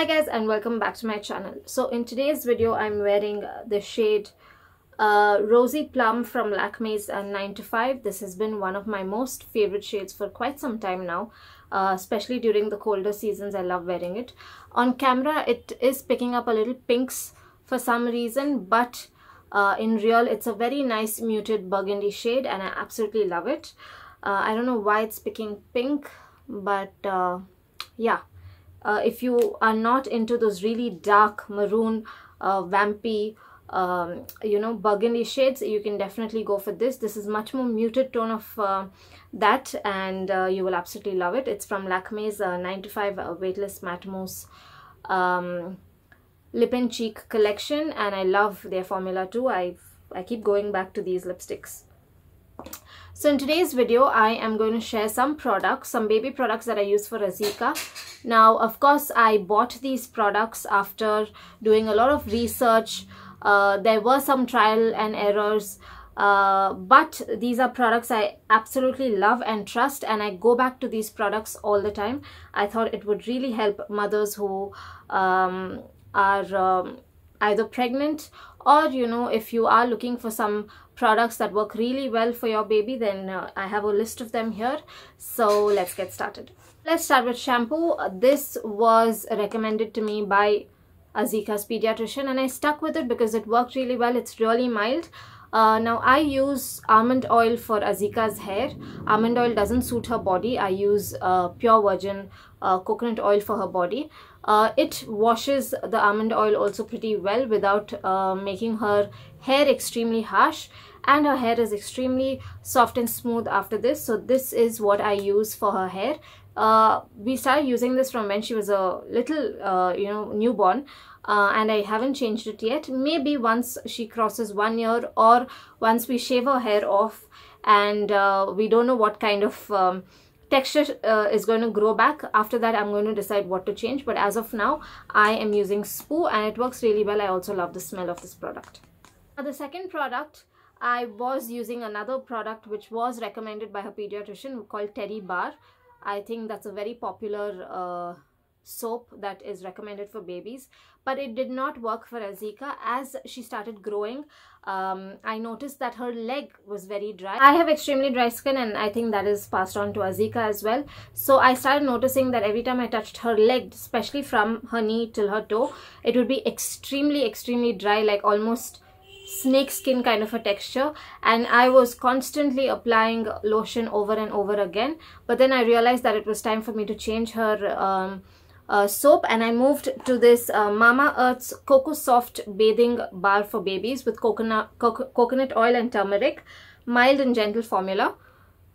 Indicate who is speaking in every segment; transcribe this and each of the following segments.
Speaker 1: Hi guys and welcome back to my channel. So in today's video I'm wearing uh, the shade uh, Rosy Plum from Lakme's uh, 9 to 5. This has been one of my most favorite shades for quite some time now. Uh, especially during the colder seasons I love wearing it. On camera it is picking up a little pinks for some reason but uh, in real it's a very nice muted burgundy shade and I absolutely love it. Uh, I don't know why it's picking pink but uh, yeah uh, if you are not into those really dark maroon uh, vampy um, you know burgundy shades you can definitely go for this. This is much more muted tone of uh, that and uh, you will absolutely love it. It's from Lakme's uh, 9 to 5 uh, weightless matte mousse um, lip and cheek collection and I love their formula too. I I keep going back to these lipsticks so in today's video, I am going to share some products, some baby products that I use for Azika. Now, of course, I bought these products after doing a lot of research. Uh, there were some trial and errors. Uh, but these are products I absolutely love and trust and I go back to these products all the time. I thought it would really help mothers who um, are um, either pregnant or you know if you are looking for some products that work really well for your baby then uh, I have a list of them here. So let's get started. Let's start with shampoo. This was recommended to me by Azika's pediatrician and I stuck with it because it worked really well. It's really mild uh, now I use almond oil for Azika's hair. Almond oil doesn't suit her body. I use uh, pure virgin uh, coconut oil for her body. Uh, it washes the almond oil also pretty well without uh, making her hair extremely harsh and her hair is extremely soft and smooth after this. So this is what I use for her hair. Uh, we started using this from when she was a little, uh, you know, newborn uh, and I haven't changed it yet. Maybe once she crosses one year or once we shave her hair off and uh, we don't know what kind of um, texture uh, is going to grow back. After that, I'm going to decide what to change. But as of now, I am using Spoo and it works really well. I also love the smell of this product. Now, the second product, I was using another product which was recommended by her pediatrician called Tedibar. I think that's a very popular uh, soap that is recommended for babies but it did not work for Azika as she started growing. Um, I noticed that her leg was very dry. I have extremely dry skin and I think that is passed on to Azika as well. So I started noticing that every time I touched her leg especially from her knee till her toe it would be extremely extremely dry like almost snake skin kind of a texture and I was constantly applying lotion over and over again but then I realized that it was time for me to change her um, uh, soap and I moved to this uh, Mamaearth's Cocoa Soft Bathing Bar for Babies with coconut, co coconut oil and turmeric. Mild and gentle formula.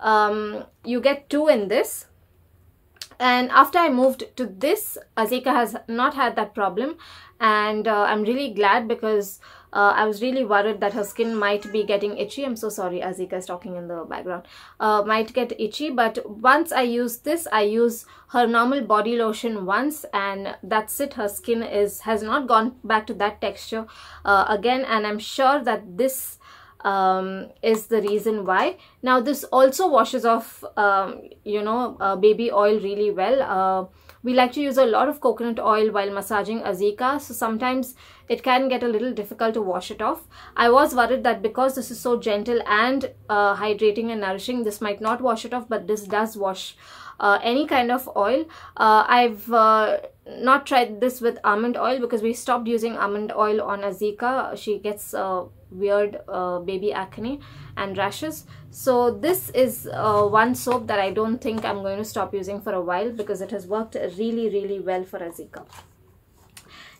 Speaker 1: Um, you get two in this. And after I moved to this, Azika has not had that problem. And uh, I'm really glad because uh, I was really worried that her skin might be getting itchy. I'm so sorry, Azika is talking in the background. Uh, might get itchy, but once I use this, I use her normal body lotion once and that's it. Her skin is has not gone back to that texture uh, again and I'm sure that this um, is the reason why. Now this also washes off, um, you know, uh, baby oil really well. We like to use a lot of coconut oil while massaging Azika. So sometimes it can get a little difficult to wash it off. I was worried that because this is so gentle and uh, hydrating and nourishing, this might not wash it off, but this does wash uh, any kind of oil. Uh, I've uh, not tried this with almond oil because we stopped using almond oil on Azika. She gets uh, weird uh, baby acne and rashes. So this is uh, one soap that I don't think I'm going to stop using for a while because it has worked really, really well for Azika.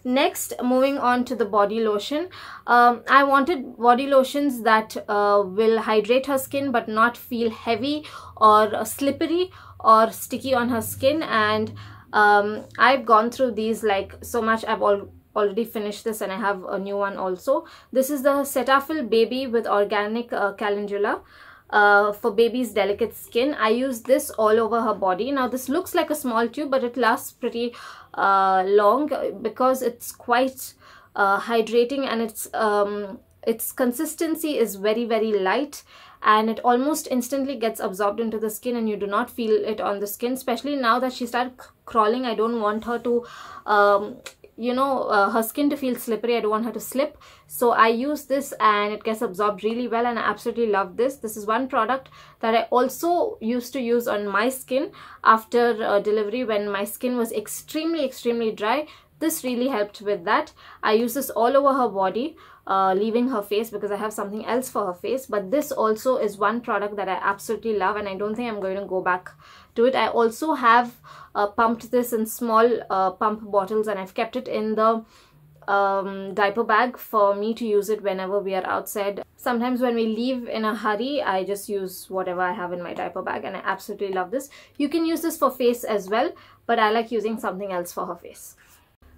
Speaker 1: Next, moving on to the body lotion. Um, I wanted body lotions that uh, will hydrate her skin but not feel heavy or slippery or sticky on her skin and um, I've gone through these like so much. I've all already finished this and I have a new one also. This is the Cetaphil Baby with Organic uh, Calendula. Uh, for baby's delicate skin. I use this all over her body. Now this looks like a small tube but it lasts pretty uh, long because it's quite uh, hydrating and it's um, its consistency is very very light and it almost instantly gets absorbed into the skin and you do not feel it on the skin especially now that she started crawling. I don't want her to um, you know uh, her skin to feel slippery. I don't want her to slip. So i use this and it gets absorbed really well and i absolutely love this. This is one product that i also used to use on my skin after uh, delivery when my skin was extremely extremely dry. This really helped with that. I use this all over her body uh, leaving her face because I have something else for her face but this also is one product that I absolutely love and I don't think I'm going to go back to it. I also have uh, pumped this in small uh, pump bottles and I've kept it in the um, diaper bag for me to use it whenever we are outside. Sometimes when we leave in a hurry, I just use whatever I have in my diaper bag and I absolutely love this. You can use this for face as well, but I like using something else for her face.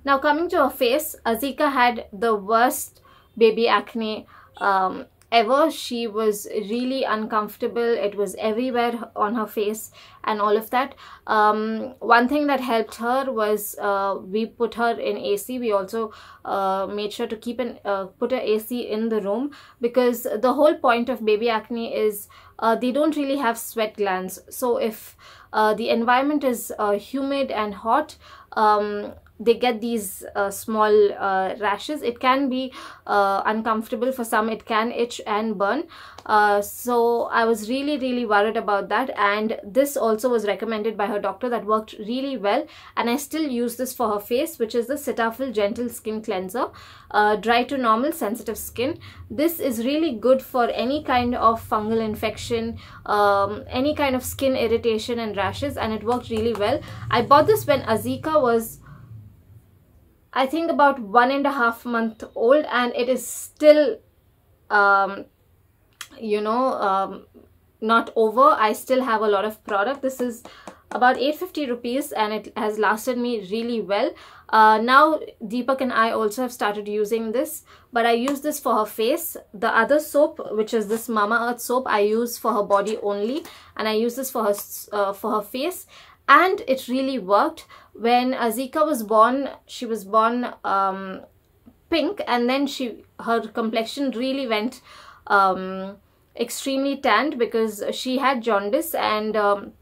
Speaker 1: Now coming to her face, Azika had the worst baby acne um, ever. She was really uncomfortable. It was everywhere on her face and all of that. Um, one thing that helped her was uh, we put her in AC. We also uh, made sure to keep an uh, put a AC in the room because the whole point of baby acne is uh, they don't really have sweat glands. So if uh, the environment is uh, humid and hot, um, they get these uh, small uh, rashes. It can be uh, uncomfortable. For some it can itch and burn. Uh, so i was really really worried about that. And this also was recommended by her doctor that worked really well. And i still use this for her face which is the cetaphil gentle skin cleanser uh, dry to normal sensitive skin. This is really good for any kind of fungal infection um, any kind of skin irritation and rashes. And it worked really well. I bought this when azika was I think about one and a half month old and it is still um, you know um, not over. I still have a lot of product. This is about 850 rupees and it has lasted me really well. Uh, now Deepak and I also have started using this but I use this for her face. The other soap which is this Mamaearth soap I use for her body only and I use this for her uh, for her face and it really worked. When Azika was born she was born um, pink and then she her complexion really went um, extremely tanned because she had jaundice and um,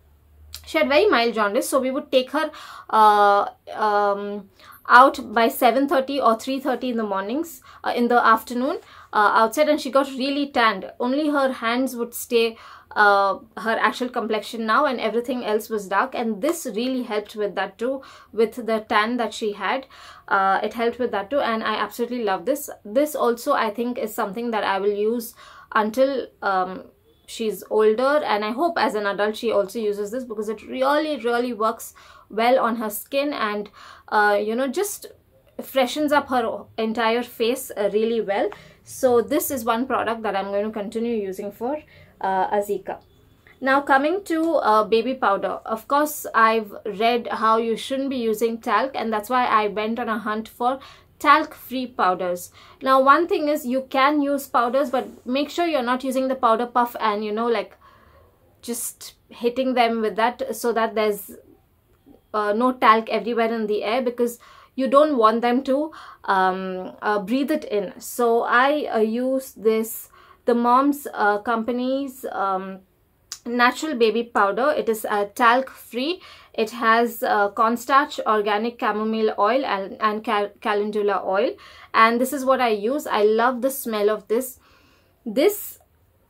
Speaker 1: she had very mild jaundice. So we would take her uh, um, out by 7.30 or 3.30 in the mornings uh, in the afternoon uh, outside and she got really tanned. Only her hands would stay uh, her actual complexion now and everything else was dark. And this really helped with that too with the tan that she had. Uh, it helped with that too. And I absolutely love this. This also I think is something that I will use until um, she's older. And I hope as an adult she also uses this because it really really works well on her skin and uh, you know just freshens up her entire face uh, really well. So this is one product that I'm going to continue using for uh, Azika. Now coming to uh, baby powder, of course I've read how you shouldn't be using talc and that's why I went on a hunt for talc free powders. Now one thing is you can use powders but make sure you're not using the powder puff and you know like just hitting them with that so that there's uh, no talc everywhere in the air because you don't want them to um, uh, breathe it in. So I uh, use this the mom's uh, company's um, natural baby powder. It is uh, talc free. It has uh, cornstarch organic chamomile oil and, and cal calendula oil. And this is what i use. I love the smell of this. This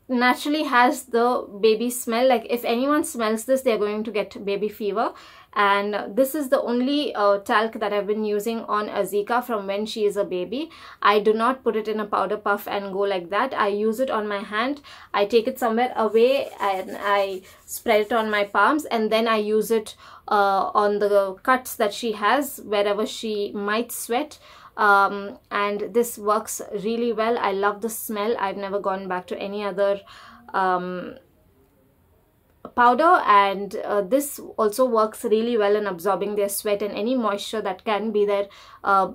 Speaker 1: naturally has the baby smell. Like if anyone smells this they're going to get baby fever and this is the only uh, talc that I've been using on Azika from when she is a baby. I do not put it in a powder puff and go like that. I use it on my hand. I take it somewhere away and I spread it on my palms and then I use it uh, on the cuts that she has wherever she might sweat um, and this works really well. I love the smell. I've never gone back to any other um, powder and uh, this also works really well in absorbing their sweat and any moisture that can be there uh,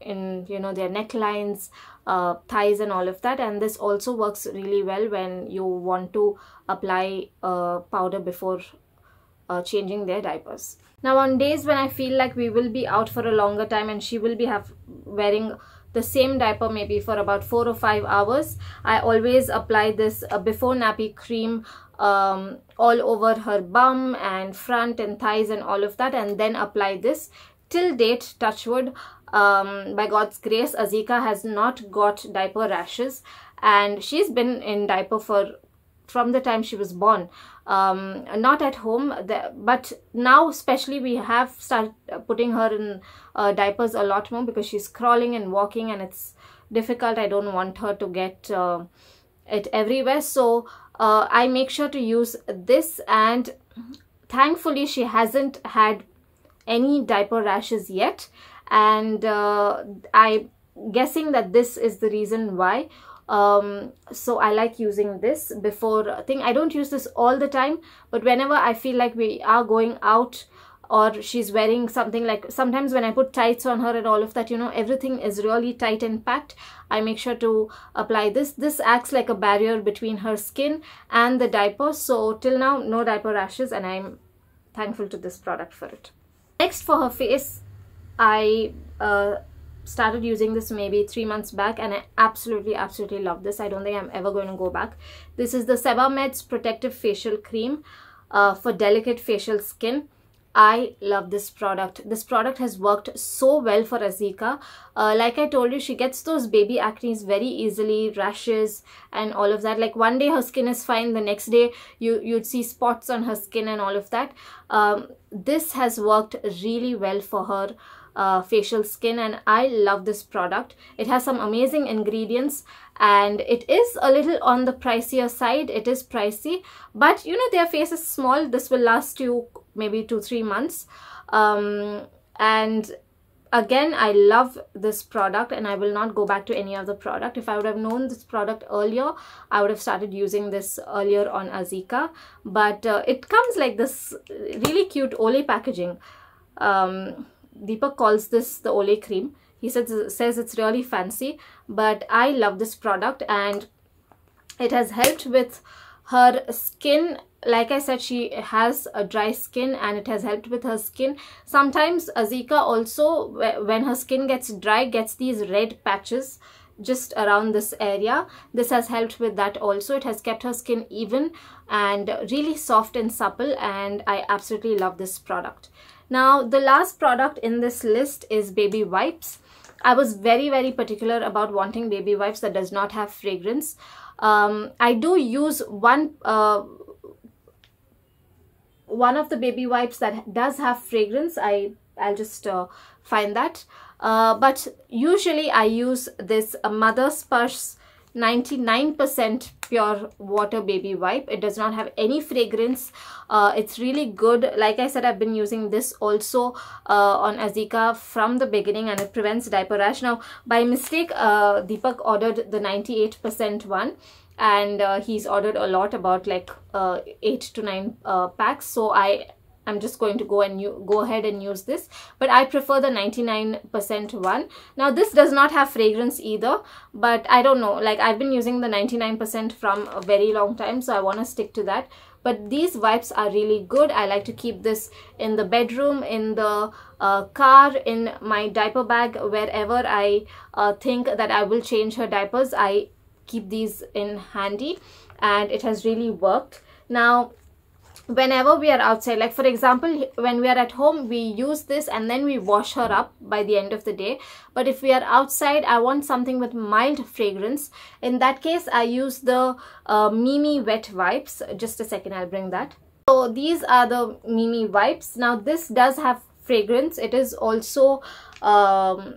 Speaker 1: in you know their necklines uh, thighs and all of that. And this also works really well when you want to apply uh, powder before uh, changing their diapers. Now on days when I feel like we will be out for a longer time and she will be have wearing the same diaper maybe for about four or five hours i always apply this uh, before nappy cream um, all over her bum and front and thighs and all of that and then apply this till date touchwood um, by god's grace azika has not got diaper rashes. And she's been in diaper for from the time she was born. Um, not at home but now especially we have started putting her in uh, diapers a lot more because she's crawling and walking and it's difficult. I don't want her to get uh, it everywhere. So uh, i make sure to use this and thankfully she hasn't had any diaper rashes yet. And uh, i guessing that this is the reason why. Um, so I like using this before thing I don't use this all the time but whenever I feel like we are going out or she's wearing something like sometimes when I put tights on her and all of that you know everything is really tight and packed I make sure to apply this. This acts like a barrier between her skin and the diaper. So till now no diaper rashes and I'm thankful to this product for it. Next for her face I uh, started using this maybe three months back and I absolutely absolutely love this. I don't think I'm ever going to go back. This is the Sebameds protective facial cream uh, for delicate facial skin I love this product. This product has worked so well for Azika. Uh, like I told you, she gets those baby acne very easily, rashes and all of that. Like one day her skin is fine, the next day you, you'd see spots on her skin and all of that. Um, this has worked really well for her uh, facial skin and I love this product. It has some amazing ingredients and it is a little on the pricier side. It is pricey but you know their face is small. This will last you maybe two three months. Um, and again i love this product and i will not go back to any other product. If i would have known this product earlier i would have started using this earlier on azika. But uh, it comes like this really cute ole packaging. Um, Deepak calls this the Olay cream. He says, says it's really fancy, but I love this product and it has helped with her skin like I said, she has a dry skin and it has helped with her skin. Sometimes Azika also, when her skin gets dry, gets these red patches just around this area. This has helped with that also. It has kept her skin even and really soft and supple and I absolutely love this product. Now, the last product in this list is baby wipes. I was very, very particular about wanting baby wipes that does not have fragrance. Um, I do use one uh, one of the baby wipes that does have fragrance. I, I'll just uh, find that. Uh, but usually I use this Mothersparsh 99% pure water baby wipe. It does not have any fragrance. Uh, it's really good. Like i said i've been using this also uh, on azika from the beginning and it prevents diaper rash. Now by mistake uh, deepak ordered the 98% one and uh, he's ordered a lot about like uh, 8 to 9 uh, packs. So i I'm just going to go and go ahead and use this. But I prefer the 99% one. Now this does not have fragrance either. But I don't know. Like I've been using the 99% from a very long time. So I want to stick to that. But these wipes are really good. I like to keep this in the bedroom, in the uh, car, in my diaper bag, wherever I uh, think that I will change her diapers. I keep these in handy and it has really worked. Now, whenever we are outside like for example when we are at home we use this and then we wash her up by the end of the day. But if we are outside i want something with mild fragrance. In that case i use the uh, Mee Mee wet wipes. Just a second i'll bring that. So these are the Mee Mee wipes. Now this does have fragrance. It is also um,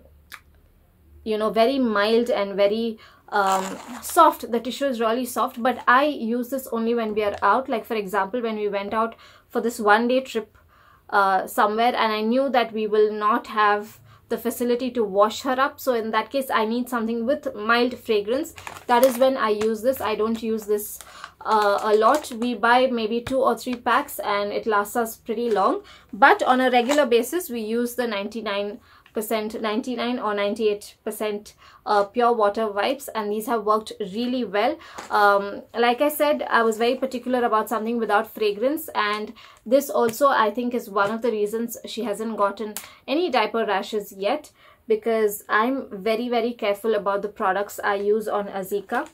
Speaker 1: you know very mild and very um, soft the tissue is really soft but I use this only when we are out. Like for example when we went out for this one day trip uh, somewhere and I knew that we will not have the facility to wash her up. So in that case I need something with mild fragrance. That is when I use this. I don't use this uh, a lot. We buy maybe two or three packs and it lasts us pretty long. But on a regular basis we use the 99 percent 99 or 98 percent uh, pure water wipes and these have worked really well um, like I said I was very particular about something without fragrance and this also I think is one of the reasons she hasn't gotten any diaper rashes yet because I'm very very careful about the products I use on Azika.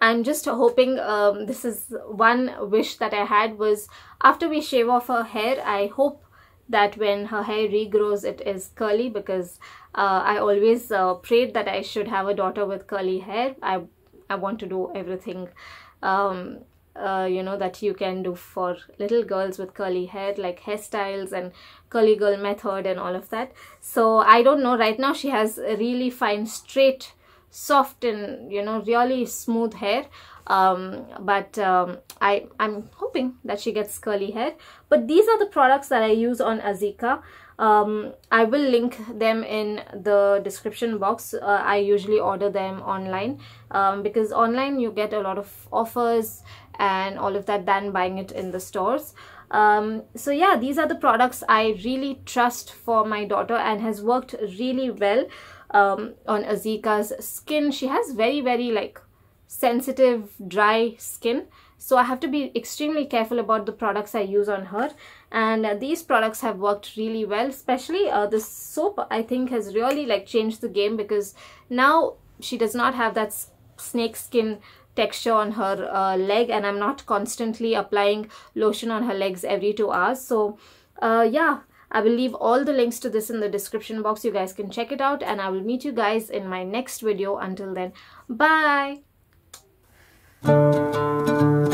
Speaker 1: I'm just hoping um, this is one wish that I had was after we shave off her hair I hope that when her hair regrows it is curly because uh, I always uh, prayed that I should have a daughter with curly hair. I, I want to do everything um, uh, you know that you can do for little girls with curly hair like hairstyles and curly girl method and all of that. So i don't know. Right now she has really fine straight soft and you know really smooth hair um, but um, I, I'm hoping that she gets curly hair. But these are the products that I use on Azika. Um, I will link them in the description box. Uh, I usually order them online um, because online you get a lot of offers and all of that than buying it in the stores. Um, so yeah, these are the products I really trust for my daughter and has worked really well um, on Azika's skin. She has very, very like sensitive dry skin. So I have to be extremely careful about the products I use on her. And uh, these products have worked really well especially uh, the soap I think has really like changed the game because now she does not have that snake skin texture on her uh, leg and I'm not constantly applying lotion on her legs every two hours. So uh, yeah I will leave all the links to this in the description box. You guys can check it out and I will meet you guys in my next video. Until then bye あっ!